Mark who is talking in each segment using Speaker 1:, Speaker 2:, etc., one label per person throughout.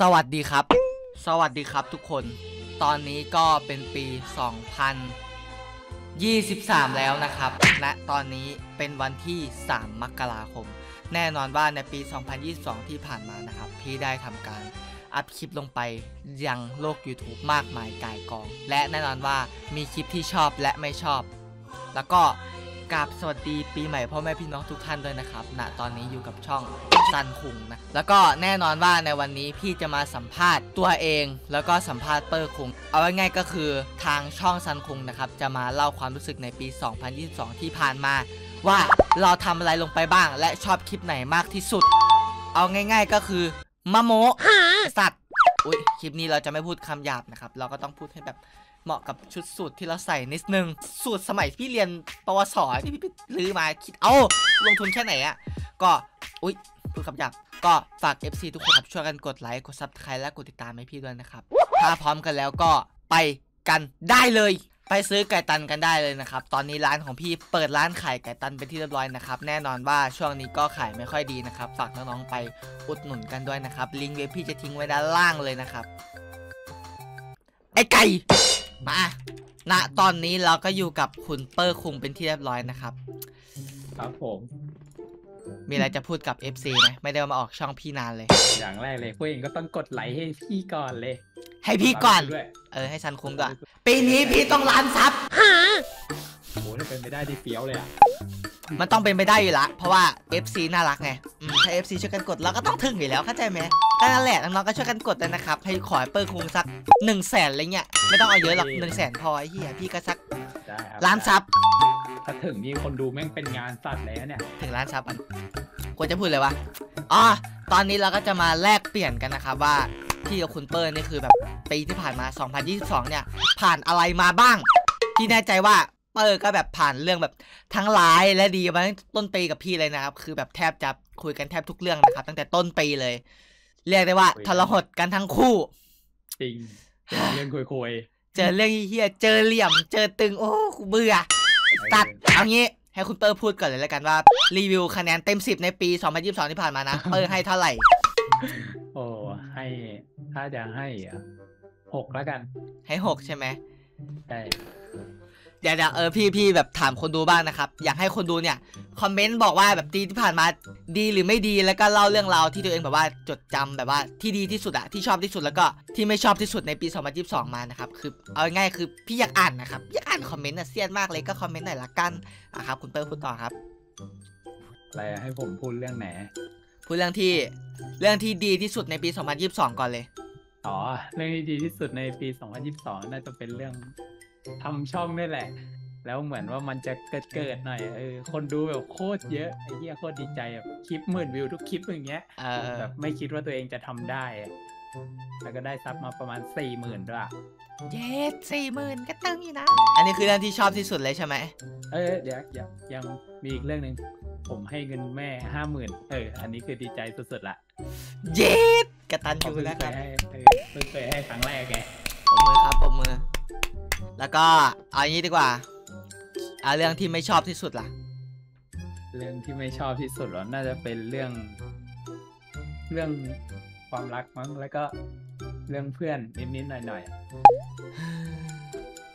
Speaker 1: สวัสดีครับ สวัสดีครับทุกคน ตอนนี้ก็เป็นปี 2023 แล้วนะครับ และตอนนี้เป็นวันที่ 3 มกราคม แน่นอนว่าในปี 2022 ที่ผ่านมานะครับ พี่ได้ทำการอัพคลิปลงไปยังโลก YouTube มากมายกายกอง และแน่นอนว่ามีคลิปที่ชอบและไม่ชอบ แล้วก็ กราบสวัสดีปีใหม่พ่อแม่พี่น้องทุกท่านด้วยนะครับณตอนนี้อยู่กับช่องซันคุงนะ แล้วก็แน่นอนว่าในวันนี้พี่จะมาสัมภาษณ์ตัวเอง แล้วก็สัมภาษณ์เปอร์คุง เอาง่ายๆก็คือทางช่องซันคุงนะครับ จะมาเล่าความรู้สึกในปี 2022 ที่ผ่านมา ว่าเราทำอะไรลงไปบ้าง และชอบคลิปไหนมากที่สุด เอาง่าย ๆก็คือมะโมสัตว์ อุ้ยคลิปนี้เราจะไม่พูดคำหยาบนะครับ เราก็ต้องพูดให้แบบ เหมาะกับชุดสูตรที่เราใส่นิดนึง สูตรสมัยพี่เรียนปวสที่พี่ลื้อมาคิดเอ้าลงทุนแค่ไหนอะก็อุ้ยพูดคำหยาบก็ฝาก FC ทุกคนครับช่วยกันกดไลค์กด Subscribe และกดติดตามให้พี่ด้วยนะครับถ้าพร้อมกันแล้วก็ไปกันได้เลย ไปซื้อไก่ตันกันได้เลยนะครับ ตอนนี้ร้านของพี่เปิดร้านขายไก่ตันเป็นที่เรียบร้อยนะครับ แน่นอนว่าช่วงนี้ก็ขายไม่ค่อยดีนะครับ ฝากน้องๆไปอุดหนุนกันด้วยนะครับ ลิงก์เว็บพี่จะทิ้งไว้ด้านล่างเลยนะครับ ไอ้ไก่ มาณตอนนี้เราก็อยู่กับคุณเปอร์คุงเป็นที่เรียบร้อยนะครับ
Speaker 2: ครับผม
Speaker 1: มีอะไรจะพูดกับ FC ไหมไม่ได้มาออกช่องพี่นานเลย
Speaker 2: อย่างแรกเลยพวกเองก็ต้องกดไลค์ให้พี่ก่อนเลย
Speaker 1: ให้พี่ก่อน
Speaker 2: ด้วย
Speaker 1: เออให้ซันคุงด้วยปีนี้พี่ต้องล้านซับ
Speaker 2: โอ้โหถ้าเป็นไปได้ที่เฟี้ยวเลยอะ
Speaker 1: มันต้องเป็นไปได้อยู่ละ เพราะว่า FC น่ารักไงอืมถ้า FC ช่วยกันกดเราก็ต้องถึงอยู่แล้วเข้าใจไหมก็นั่นแหละน้องๆก็ช่วยกันกดเลยนะครับ ให้ขอให้เปิร์คุงสัก1นึ่งแสนอะไรเงี้ยไม่ต้องเอาเยอะหรอก1นึ่งแสนพอไอ้เหี้ยพี่ก็สัก
Speaker 2: ได้ครับ
Speaker 1: ล้านซับ
Speaker 2: ถ้าถึงนี่คนดูแม่งเป็นงานสัตว์แล้วเนี่ย
Speaker 1: ถึงล้านซับอันควรจะพูดเลยวะอ๋อตอนนี้เราก็จะมาแลกเปลี่ยนกันนะครับว่าพี่กับคุณเปิ้ลนี่คือแบบปีที่ผ่านมา 2022 เนี่ย ผ่านอะไรมาบ้าง พี่แน่ใจว่า เปิ้ลก็แบบผ่านเรื่องแบบทั้งร้ายและดีมาตั้งต้นปีกับพี่เลยนะครับ คือแบบแทบจะคุยกันแทบทุกเรื่องนะครับ ตั้งแต่ต้นปีเลย เรียกได้ว่าทรหดกันทั้งคู่
Speaker 2: จริงเป็นเรื่องคุยคุย
Speaker 1: เจอเรื่องเฮี้ยๆเจอเหลี่ยม เจอตึงโอ้กูเบื่อตัดเอางี้ให้คุณเปอร์พูดก่อนเลยแล้วกันว่า รีวิวคะแนนเต็ม10ในปี 2022 ที่ผ่านมานะเปอร์ให้เท่าไหร่
Speaker 2: โอ้ให้ ถ้าจะให้อะหกแล้วกัน
Speaker 1: ให้6ใช่ไหม
Speaker 2: ใช่
Speaker 1: เดี๋ยวเดี๋ยวเออพี่พี่แบบถามคนดูบ้างนะครับ อยากให้คนดูเนี่ยคอมเมนต์บอกว่าแบบปีที่ผ่านมาดีหรือไม่ดีแล้วก็เล่าเรื่องราวที่ตัวเองแบบว่าจดจำแบบว่าที่ดีที่สุดอะที่ชอบที่สุดแล้วก็ที่ไม่ชอบที่สุดในปี 2022 มานะครับคือเอาง่ายๆคือพี่อยากอ่านนะครับอยากอ่านคอมเมนต์อะเซียนมากเลยก็คอมเมนต์หน่อยละกันนะครับคุณเปอร์พูดต่อครับ
Speaker 2: อะไรให้ผมพูดเรื่องไหน
Speaker 1: พูดเรื่องที่เรื่องที่ดีที่สุดในปี 2022 ก่อนเลย
Speaker 2: อ๋อเรื่องที่ดีที่สุดในปี 2022 น่าจะเป็นเรื่อง ทำช่องนี่แหละ แล้วเหมือนว่ามันจะเกิดเกิดๆหน่อยเออคนดูแบบโคตรเยอะไอ้เหี้ยโคตรดีใจแบบคลิปหมื่นวิวทุกคลิปอย่างเงี้ย
Speaker 1: เออ
Speaker 2: แบบไม่คิดว่าตัวเองจะทำได้อะแล้วก็ได้ซับมาประมาณสี่หมื่นด้วย
Speaker 1: เย็ดสี่หมื่นก็ตึงอยู่นะ อันนี้คือเรื่องที่ชอบที่สุดเลยใช่ไหม
Speaker 2: เออเดี๋ยวยังยังมีอีกเรื่องหนึ่งผมให้เงินแม่ห้าหมื่นเออ อันนี้คือดีใจสุดๆละ
Speaker 1: เย็ดกระตันอ
Speaker 2: ผม
Speaker 1: ยู่
Speaker 2: เพิ่ง
Speaker 1: นะ
Speaker 2: เค
Speaker 1: ครับ
Speaker 2: ยให้เออเพิ่งเคยให้ครั้งแรกไง
Speaker 1: ปมมือครับปมมือ แล้วก็เอาอย่างนี้ดีกว่าเอาเรื่องที่ไม่ชอบที่สุดล่ะ
Speaker 2: เรื่องที่ไม่ชอบที่สุดเหรอ น่าจะเป็นเรื่อง เรื่องความรักมั้ง แล้วก็เรื่องเพื่อนนิดๆหน่อย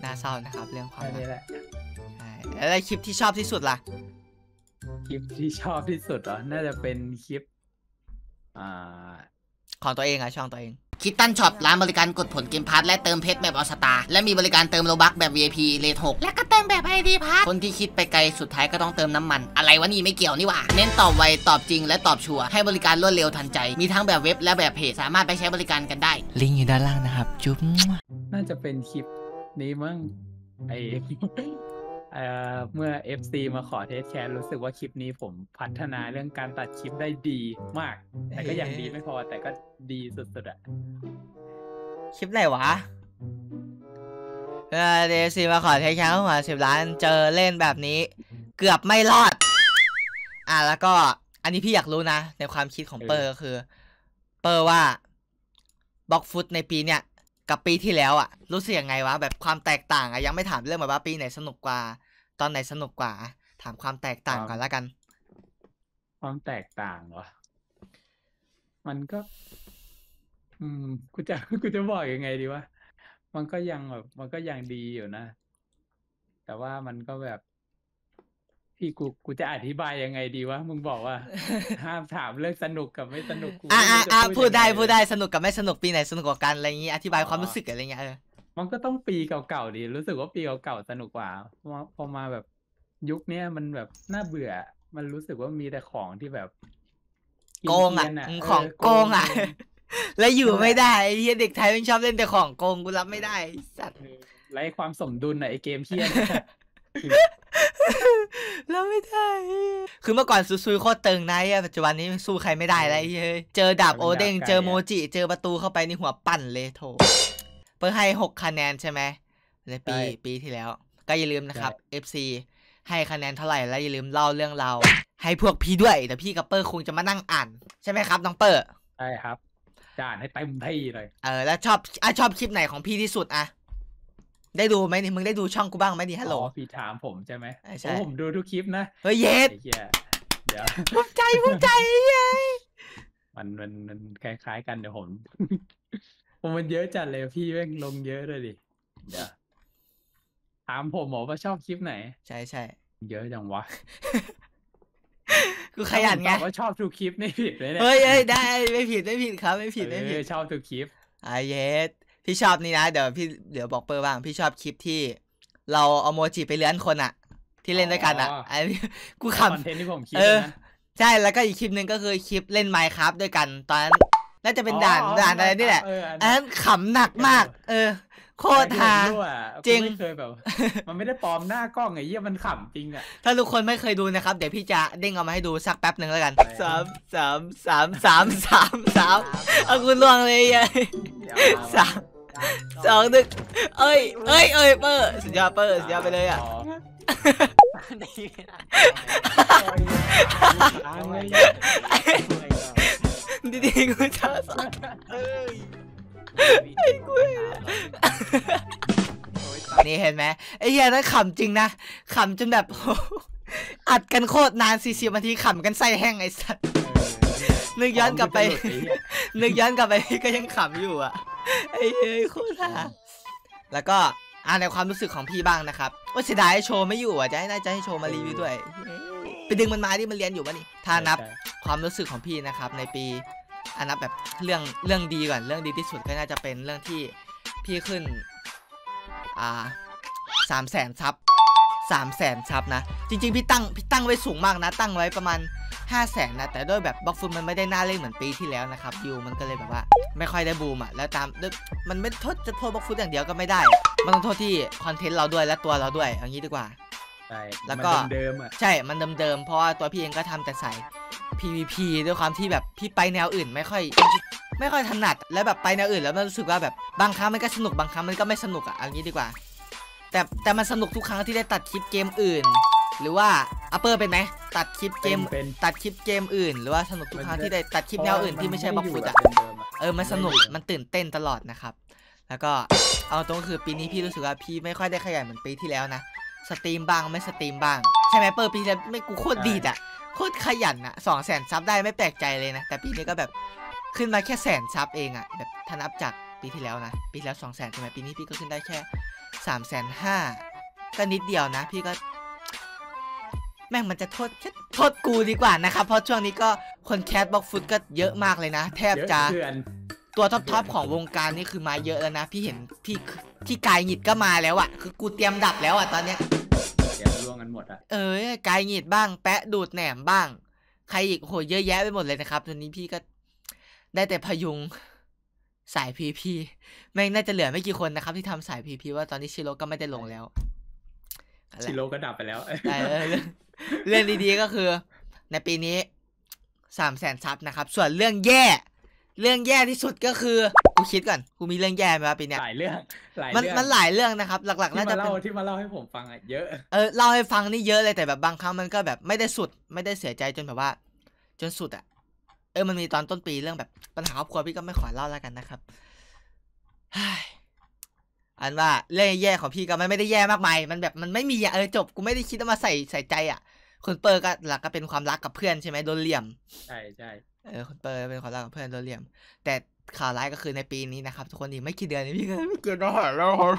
Speaker 1: น่าเศร้านะครับ เรื่องค
Speaker 2: ๆ
Speaker 1: วาม
Speaker 2: แค่
Speaker 1: รั
Speaker 2: นี้
Speaker 1: ก
Speaker 2: แหละ
Speaker 1: ใช่แล้วคลิปที่ชอบที่สุดล่ะ
Speaker 2: คลิปที่ชอบที่สุดเหรอ น่าจะเป็นคลิป อ่า
Speaker 1: ของตัวเองอะช่องตัวเอง
Speaker 3: ไก่ตัน shop ร้านบริการกดผล game pass และเติมเพชรแบบ All Star และมีบริการเติม Robux แบบ VIP rate 6และก็เติมแบบ ID พาร์ทคนที่คิดไปไกลสุดท้ายก็ต้องเติมน้ำมัน อะไรวะนี่ไม่เกี่ยวนี่หว่าเน้นตอบไวตอบจริงและตอบชัวร์ให้บริการรวดเร็วทันใจ มีทั้งแบบเว็บและแบบเพจสามารถไปใช้บริการกันได้
Speaker 1: ลิงก์อยู่ด้านล่างนะครับ จุ๊บ
Speaker 2: น่าจะเป็นคลิปนี้มั้งไอ เอ่อเมื่อ FC มาขอ take care รู้สึกว่าคลิปนี้ผมพัฒนาเรื่องการตัดคลิปได้ดีมาก แต่ก็ยังดีไม่พอแต่ก็ดีสุดๆอะ
Speaker 1: คลิปไหนวะเออเดซีมาขอ take care หัวสิบล้านเจอเล่นแบบนี้ เกือบไม่รอด อะแล้วก็อันนี้พี่อยากรู้นะ ในความคิดของเปอร์ก็คือ เปอร์ว่า Blox Fruits ในปีเนี้ย กับปีที่แล้วอะรู้สึกยังไงวะแบบความแตกต่างอะยังไม่ถามเรื่องแบบว่าปีไหนสนุกกว่า ตอนไหนสนุกกว่า ถามความแตกต่างก่อนละกัน
Speaker 2: ความแตกต่างเหรอ มันก็ อืมกูจะกูจะบอกยังไงดีวะมันก็ยังแบบมันก็ยังดีอยู่นะ แต่ว่ามันก็แบบ พี่กูกูจะอธิบายยังไงดีวะมึงบอกว่า ห้ามถามเรื่องสนุกกับไม่สนุกกู
Speaker 1: อะ
Speaker 2: ไม่
Speaker 1: อะ
Speaker 2: รู้จะ
Speaker 1: อะ
Speaker 2: พู
Speaker 1: พูดได้
Speaker 2: ยังง
Speaker 1: พูดได้สนุกกับไม่สนุกปีไหนสนุกกว่ากันอะไรอย่างงี้อธิบาย
Speaker 2: อ๋อ
Speaker 1: ความรู้สึกอะไรเงี้ยเออ
Speaker 2: มันก็ต้องปีเก่าๆดีรู้สึกว่าปีเก่าๆสนุกกว่าเพราะว่าพอมาแบบยุคเนี้ยมันแบบน่าเบื่อ มันรู้สึกว่ามีแต่ของที่แบบ
Speaker 1: โกงอะ
Speaker 2: เกรียนๆ
Speaker 1: อืม
Speaker 2: เข
Speaker 1: องโกงอะ
Speaker 2: โกง
Speaker 1: แล้วอยู่
Speaker 2: นั่นแหละ
Speaker 1: ไม่ได้ไอ้เหี้ยเด็กไทยมันชอบเล่นแต่ของโกงกูรับไม่ได้ไอ้สัตว์
Speaker 2: เออไร้ความสมดุลอะไอเกมเฮี้ยน
Speaker 1: รับไม่ได้ คือเมื่อก่อนซุยๆโคตรตึงนะไอ้เหี้ยปัจจุบันนี้สู้ใครไม่ได้แล้วไอ้เหี้ย เจอดาบโอเด้ง เจอโมจิ เจอประตูเข้าไปนี่หัวปั่นเลยโถเปิ้ลให้หกคะแนนใช่ไหมในปี
Speaker 2: ใช่
Speaker 1: ปีที่แล้ว ก็อย่าลืมนะครับ FC ให้คะแนนเท่าไหร่แล้วอย่าลืมเล่าเรื่องราวให้พวกพี่ด้วยเดี๋ยวพี่กับเปอร์คงจะมานั่งอ่าน ใช่ไหมครับน้องเปอร์
Speaker 2: ใช่ครับจานให้เต็มที่เลย
Speaker 1: เออแล้วชอบอะชอบคลิปไหนของพี่ที่สุดอะ ได้ดูไหมนี่มึงได้ดูช่องกูบ้างไหมนี่ฮัลโหล
Speaker 2: อ๋อพี่ถามผมใช่ไหม
Speaker 1: ใช่ใช่
Speaker 2: โอ้ผมดูทุกคลิปนะ
Speaker 1: เฮ้ยเยส
Speaker 2: ไอ้เหี้ยเดี๋ยว
Speaker 1: ภูมิใจภูมิใจเย้ย
Speaker 2: มันมันมันคล้ายๆกันเดี๋ยวผมผมมันเยอะจัดเลยพี่แม่งลงเยอะเลยดิเดี๋ยวถามผมหมอว่าชอบคลิปไหน
Speaker 1: ใช่ใช่
Speaker 2: เยอะจังวะ
Speaker 1: กูขยันไง
Speaker 2: ถ้าผมตอบว่าชอบทุกคลิปไม่ผิดเลยเนี่ย
Speaker 1: เฮ้ยเฮ้ยได้ไม่ผิดไม่ผิดครับ ไม่ผิดไม่ผิ
Speaker 2: เอ
Speaker 1: ด
Speaker 2: อชอบทุกคลิป
Speaker 1: อะเยส พี่ชอบนี่นะเดี๋ยวพี่เดี๋ยวบอกเปอร์บ้างพี่ชอบคลิปที่ เราเอาโมจิไปเลื้อนคนอะที่เล่นด้วยกันอะ
Speaker 2: อ๋อ
Speaker 1: ไอ้นี่กู
Speaker 2: ค
Speaker 1: ข
Speaker 2: อนเทนต์ที่ผมคิด
Speaker 1: เออ
Speaker 2: นะำ
Speaker 1: ใช่แล้วก็อีกคลิปหนึ่งก็คือคลิปเล่นไมค์ครับด้วยกัน ตอนนั้นน่าจะเป็นด่าน
Speaker 2: อ๋อ
Speaker 1: ด่านอะไรนี่แหละ
Speaker 2: เอออัน
Speaker 1: อัน
Speaker 2: นั้น
Speaker 1: นั้นขำหนักมาก เออ โคตรฮา
Speaker 2: รั่ว
Speaker 1: จริง
Speaker 2: กูไม่เคยแบบ มันไม่ได้ปลอมหน้ากล้องไอ้เหี้ยมันขำจริงอะ
Speaker 1: ถ้าทุกคนไม่เคยดูนะครับ เดี๋ยวพี่จะเด้งเอามาให้ดูสักแป๊บหนึ่งแล้วกัน
Speaker 2: ได้
Speaker 1: สามสามสามสามสามสามเอาคุณล่วงเลยยัยสาม สองหนึ่งเอ้ยเอ้ยเอ้ยเปอร์สุดยอดเปอร์สุดยอดไปเลยอะ
Speaker 2: ค้างเลย
Speaker 1: ดีๆกูจะสอนนี่เห็นไหมไอ้เหี้ยนั่นขำจริงนะขำจนแบบอัดกันโคตรนานสี่สิบนาทีขำกันไส้แห้งไอ้สัสนึกย้อนกลับไป นึกย้อนกลับไปก็ยังขำอยู่อะ ไอ้เอ้ยโคตรฮาแล้วก็อ่าในความรู้สึกของพี่บ้างนะครับว่าเสียดายให้โชว์ไม่อยู่อะจะให้น่าจะให้โชว์มารีวิวด้วยไปดึงมันมาที่มันเรียนอยู่ปะนี่ถ้านับความรู้สึกของพี่นะครับ ในปีอันนับแบบเรื่องเรื่องดีก่อนเรื่องดีที่สุดก็น่าจะเป็นเรื่องที่พี่ขึ้นอ่าสามแสนซับสามแสนซับนะ จริง ๆ พี่ตั้งพี่ตั้งไว้สูงมากนะ ตั้งไว้ประมาณ 5 0 0แสนนะแต่ด้วยแบบบล็อกฟุตมันไม่ได้น่าเล่นเหมือนปีที่แล้วนะครับยูมันก็เลยแบบว่า ไม่ค่อยได้บูมอะแล้วตามด้วยมันไม่โทษจะโทษบล็อกฟุตอย่างเดียวก็ไม่ได้ มันต้องโทษที่คอนเทนต์เราด้วยและตัวเราด้วยเอย่างนี้ดีกว่า
Speaker 2: ใช่
Speaker 1: แล้วก็
Speaker 2: มันเดิมๆอะ
Speaker 1: ใช่มันเดิมๆเพราะว่าตัวพี่เองก็ทำแต่สาย PVP ด้วยความที่แบบพี่ไปแนวอื่นไม่ค่อยไม่ค่อยถนัดแล้วแบบไปแนวอื่นแล้วมันรู้สึกว่าแบบบางครั้งมันก็สนุกบางครั้งมันก็ไม่สนุกอะเอย่างนี้ดีกว่า แต่แต่มันสนุกทุกครั้งที่ได้ตัดคลิปเกมอื่น หรือว่าอัปเปอร์เป็นไหมตัดคลิปเกม
Speaker 2: เป็น
Speaker 1: ตัดคลิปเกมอื่น หรือว่าสนุกทุกครั้งที่ได้ตัดคลิปแนวอื่นที่ไม่ใช่ Blox Fruits อะ
Speaker 2: เพราะว่ามันไม่ได้ยู่แบบเดิมๆอะ
Speaker 1: เออมันสนุก
Speaker 2: ไม่ได้
Speaker 1: มันตื่นเต้นตลอดนะครับ แล้วก็เอาตรงก็คือปีนี้พี่รู้สึกว่าพี่ไม่ค่อยได้ขยันเหมือนปีที่แล้วนะ stream บ้างไม่ stream บ้างใช่ไหมเปิดปีที่แล้วไม่กูโคตรดีดอะโคตรขยันอะสองแสน sub ได้ไม่แปลกใจเลยนะ แต่ปีนี้ก็แบบขึ้นมาแค่แสน sub เองอะแบบถ้านับจากปีที่แล้วนะปีที่แล้วสองแสนใช่ไหมปีนี้พี่ก็ขึ้นได้แค่สามแสนห้าก็นิดเดียวนะ พี่ก็ แม่งมันจะโทษแค่โทษกูดีกว่านะครับ เพราะช่วงนี้ก็คน cast Blox Fruits ก็เยอะมากเลยนะ แทบ
Speaker 2: เยอะ
Speaker 1: จะ
Speaker 2: เกิน
Speaker 1: ตัว top top ของวงการนี่คือมาเยอะแล้วนะ พี่เห็นพี่พี่กายหงิดก็มาแล้วอะคือกูเตรียมดับแล้วอะตอนเนี้ย
Speaker 2: เดี๋ยวร่วงกันหมดอะ
Speaker 1: เอ้ยกายหงิดบ้าง แปะดูดแหนมบ้าง ใครอีกโหเยอะแยะไปหมดเลยนะครับตอนนี้พี่ก็ได้แต่พยุงสายพีพีแม่งน่าจะเหลือไม่กี่คนนะครับ ที่ทำสายพีพีว่าตอนนี้ชิโร่ก็ไม่ได้ลงแล้วนั่นแหละ
Speaker 2: ชิโร่ก็ดับไปแล้ว
Speaker 1: ได้เออ เรื่องเรื่องดีๆก็คือ ในปีนี้สามแสนซับนะครับ ส่วนเรื่องแย่ เรื่องแย่ที่สุดก็คือกูคิดก่อนกูมีเรื่องแย่ไหมวะปีเนี้ย
Speaker 2: หลายเรื่องหลาย
Speaker 1: มัน
Speaker 2: เรื่อง
Speaker 1: มันหลายเรื่องนะครับ หลักๆ
Speaker 2: ที่
Speaker 1: น่า
Speaker 2: มา
Speaker 1: จะเป็
Speaker 2: เล่านที่มาเล่าให้ผมฟังอะเยอะ
Speaker 1: เออเล่าให้ฟังนี่เยอะเลยแต่แบบบางครั้งมันก็แบบไม่ได้สุดไม่ได้เสียใจจนแบบว่า จนสุดอะเออมันมีตอนต้นปีเรื่องแบบปัญหาครอบครัวพี่ก็ไม่ขอเล่าแล้วกันนะครับเฮ้ยอันว่าเรื่องแย่ของพี่ก็มันไม่ได้แย่มากมายมันแบบมันไม่มีอะเออจบกูไม่ได้คิดว่ามาใส่ใส่ใจอะ คุณเปอร์ก็หลักก็เป็นความรักกับเพื่อนใช่ไหมโดนเหลี่ยม
Speaker 2: ใช่ใช่
Speaker 1: เออคุณเปอร์เป็นความรักกับเพื่อนโดนเหลี่ยม แต่ข่าวร้ายก็คือในปีนี้นะครับ ทุกคนอีกไม่กี่เดือนนี้พี่ก็ไม่เกินอาหารแล้วครับ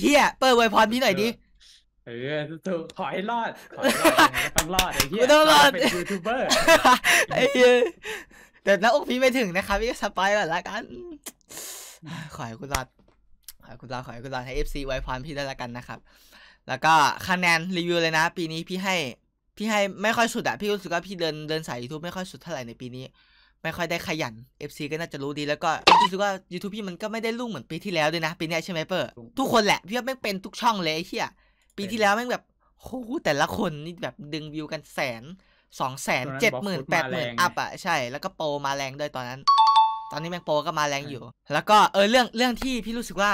Speaker 1: เฮียเปิดไวยพรพี่หน่อยดิ
Speaker 2: เออถูกขอให้รอด ขอให้รอดยังไงก็ต้องรอดไอ้เหี้ย
Speaker 1: ไม่ต้องรอด
Speaker 2: เป็นยูทูบเบอร์
Speaker 1: ไอ้เหี้ยแต่หน้าอกพี่ไม่ถึงนะครับพี่ก็สปอยก่อนละกันขอให้คุณรอดขอให้คุณรอดขอให้คุณรอดให้ FC ไวยพรพี่ได้วยละกันนะครับ แล้วก็คะแนนรีวิวเลยนะ ปีนี้พี่ให้พี่ให้ไม่ค่อยสุดอะพี่รู้สึกว่าพี่เดินเดินสาย YouTube ไม่ค่อยสุดเท่าไหร่ในปีนี้ ไม่ค่อยได้ขยัน FC ก็น่าจะรู้ดีแล้วก็รู้สึกว่า YouTube พี่มันก็ไม่ได้รุ่งเหมือนปีที่แล้วด้วยนะ ปีเนี้ยใช่ไหมเปิดทุกคนแหละพี่ว่าแม่งเป็นทุกช่องเลยไอ้เหี้ยปีที่แล้วแม่งแบบโหแต่ละคนนี่แบบดึงวิวกันแสนสองแสนเจ็ดหมื่นแปดหมื่นอัพอะใช่แล้วก็โปรมาแรงด้วยตอนนั้น ตอนนี้แม่งโปรก็มาแรงอยู่ แล้วก็เออเรื่องเรื่องที่พี่รู้สึกว่า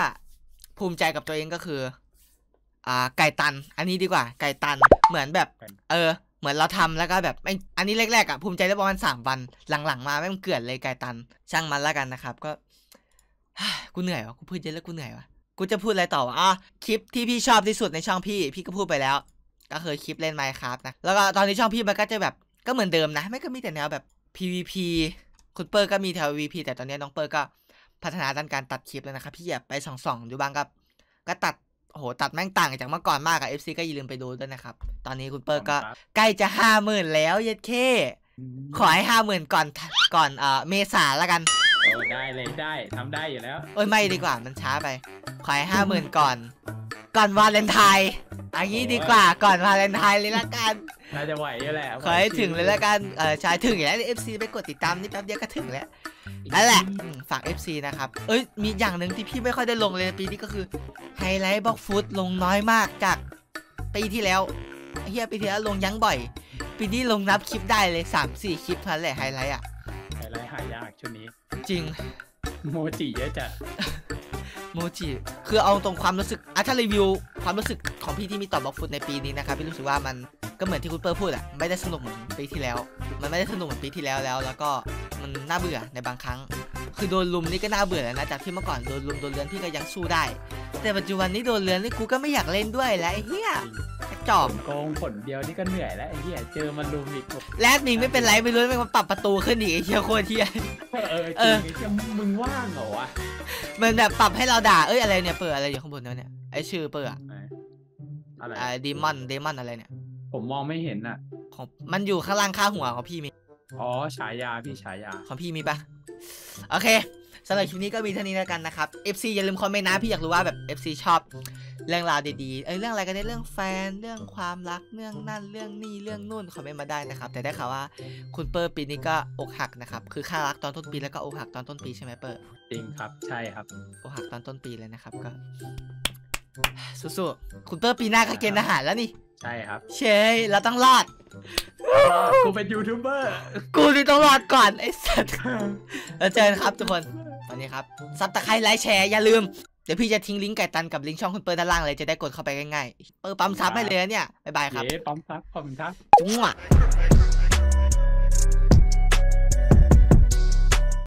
Speaker 1: ภูมิใจกับตัวเองก็คือ อ่าไก่ตัน อันนี้ดีกว่า ไก่ตันเหมือนแบบ เออ เหมือนเราทำแล้วก็แบบไม่อันนี้แรกๆอะภูมิใจได้ประมาณสามวัน หลังๆ มาแม่งเกลื่อนเลยไก่ตัน ช่างมันแล้วกันนะครับ ก็กูเหนื่อยวะกูพูดเยอะแล้วกูเหนื่อยวะกูจะพูดอะไรต่อวะอะคลิปที่พี่ชอบที่สุดในช่องพี่ พี่ก็พูดไปแล้ว ก็คือคลิปเล่น Minecraft นะแล้วก็ตอนนี้ช่องพี่มันก็จะแบบก็เหมือนเดิมนะ ไม่ก็มีแต่แนวแบบ PVP คุณเปอร์ก็มีแถว PVP แต่ตอนนี้น้องเปอร์ก็พัฒนาด้านการตัดคลิปแล้วนะครับพี่อย่าไปส่องๆดูบ้างครับก็ตัด โอ้โหตัดแม่งต่างจากเมื่อก่อนมากอะ FC ก็อย่าลืมไปดูด้วยนะครับ ตอนนี้คุณเปอร์ก็
Speaker 2: ครับ
Speaker 1: ใกล้จะห้าหมื่นแล้วเย็ดเค ขอให้ห้าหมื่นก่อนก่อนเอ่อเมษาแล้วกัน
Speaker 2: โอ้ได้เลยได้ทำได้อยู่แล้ว
Speaker 1: เอ้ยไม่ดีกว่ามันช้าไป ขอให้ห้าหมื่นก่อน ก่อนวาเลนไทน์อันนี้ดีกว่าก่อนวาเลนไทน์เลยละกัน
Speaker 2: น่าจะไหวอยู่แหละ
Speaker 1: ขอให้ถึงเลยละกันเออชายถึงอย่างนี้ FC ไปกดติดตามนี่แป๊บเดียวก็ถึงแล้ว นั่นแหละอืมฝาก FC นะครับ เอ้ย มีอย่างหนึ่งที่พี่ไม่ค่อยได้ลงเลยในปีนี้ก็คือไฮไลท์บ็อกฟุตลงน้อยมากจากปีที่แล้วเฮียปีที่แล้วลงยั้งบ่อย ปีนี้ลงนับคลิปได้เลย 3-4 คลิปเท่านั้นแหละไฮไลท์อะ
Speaker 2: ไฮไลท์หายากช่วงนี้
Speaker 1: จริง
Speaker 2: โมจิเยอะจัด
Speaker 1: โมจิคือเอาตรงความรู้สึกอะถ้ารีวิวความรู้สึกของพี่ที่มีต่อ Blox Fruits ในปีนี้นะครับพี่รู้สึกว่ามัน ก็เหมือนที่คุณเปอร์พูดอะไม่ได้สนุกเหมือนปีที่แล้ว มันไม่ได้สนุกเหมือนปีที่แล้วแล้ว แล้วก็มันน่าเบื่อในบางครั้ง คือโดนลุมนี่ก็น่าเบื่อแล้วนะจากที่เมื่อก่อนโดนลุมโดนเลือนพี่ก็ยังสู้ได้ แต่ปัจจุบันนี้โดนเลือนนี่กูก็ไม่อยากเล่นด้วยแล้วไอ้เหี้ยกระจอก
Speaker 2: โกงผลเดียวนี่ก็เหนื่อยแล้วไอ้เหี้ยเจอมันลุมอีก
Speaker 1: แลดมิงไม่เป็นไรไม่รู้มันมาปรับประตูขึ้นอีกไอ้เหี้ยโคตรเหี้ย
Speaker 2: เออ
Speaker 1: เอ
Speaker 2: จริ
Speaker 1: อ
Speaker 2: งไอ้เหี้ยมึงว่างเหรอวะ
Speaker 1: มันแบบปรับให้เราด่าเอ้ยอะไรเนี่ยเปิดอะไรอยู่ข้างบนเนี่ยไอชื่อเปิดอะ
Speaker 2: อะไร
Speaker 1: อ่าดีมอนเดมอนอะไรเนี่ย
Speaker 2: ผมมองไม่เห็นอะ
Speaker 1: ของมันอยู่ข้างล่างข้างหัวของพี่มี
Speaker 2: อ๋อฉายาพี่ฉายา
Speaker 1: ของพี่มีปะโอเคสำหรับคลิปนี้ก็มีเท่านี้แล้วกันนะครับ FC อย่าลืมคอมเมนต์นะพี่อยากรู้ว่าแบบ FC ชอบเรื่องราวดีๆ เอ้ยเรื่องอะไรกันเนี่ยเรื่องแฟนเรื่องความรักเรื่องนั่นเรื่องนี่เรื่องนู่นคอมเมนต์มาได้นะครับ แต่ได้ข่าวว่าคุณเปอร์ปีนี้ก็อกหักนะครับคือคลั่งรักตอนต้นปีแล้วก็อกหักตอนต้นปีใช่ไหมเปอร์
Speaker 2: จริงครับใช่ครับ
Speaker 1: อกหักตอนต้นปีเลยนะครับก็สู้ๆคุณเปอร์ปีหน้าก็เกณฑ์ทหารแล้วนี่
Speaker 2: ใช่ครับ
Speaker 1: เชยเราต้องรอด
Speaker 2: กูเป็นยูทูบเบอร์
Speaker 1: กูนี่ต้องรอดก่อนไอ้สัตว์แล้วเจอกันครับทุกคนวันนี้ครับ subscribe like share อย่าลืม เดี๋ยวพี่จะทิ้งลิงก์ไก่ตันกับลิงก์ช่องคุณเปอร์ด้านล่างเลยจะได้กดเข้าไปง่ายๆเปอร์ปั๊ม sub ให้เลยนะเนี่ยบ๊ายบายครับ
Speaker 2: เย้ปั๊ม sub ขอบคุณครับ
Speaker 1: จุ๊งอะ